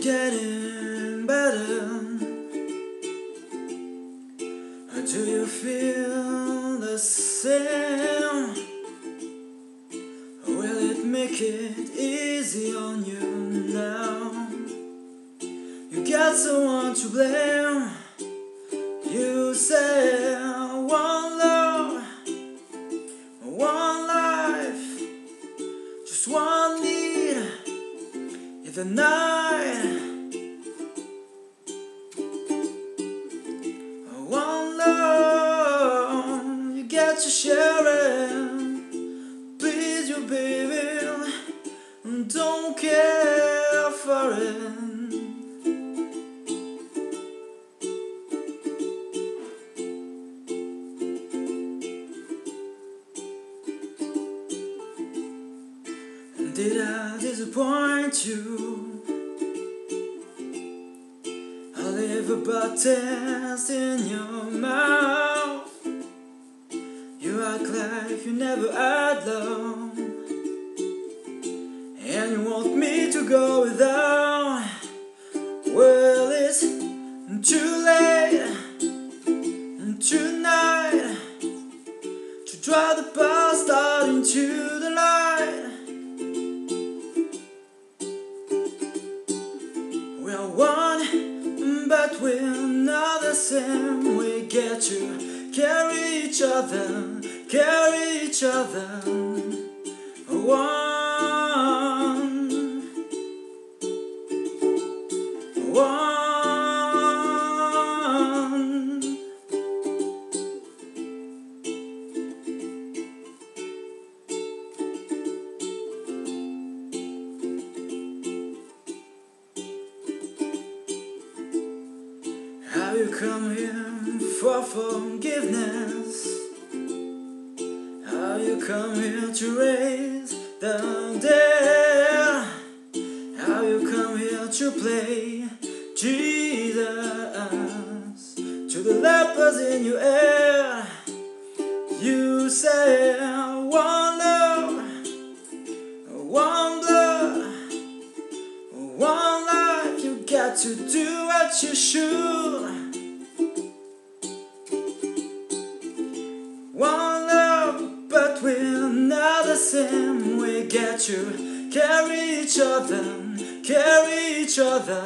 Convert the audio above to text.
getting better. Do you feel the same? Will it make it easy on you now? You got someone to blame. You say one love, one life, just one need. If the night love, you get to share it. Please, you baby, don't care for it. Did I disappoint you? I live a bad taste in your mouth. You act like you never had love, and you want me to go without. Well, it's too late And tonight to draw the past out into the light. We are one, but we're not the same. We get to carry each other, carry each other. One, one. Have you come here for forgiveness? Have you come here to raise the dead? Have you come here to play Jesus? To the lepers in your ear, you say one love, one blood. One life, you got to do what you should. Same. We get to carry each other, carry each other.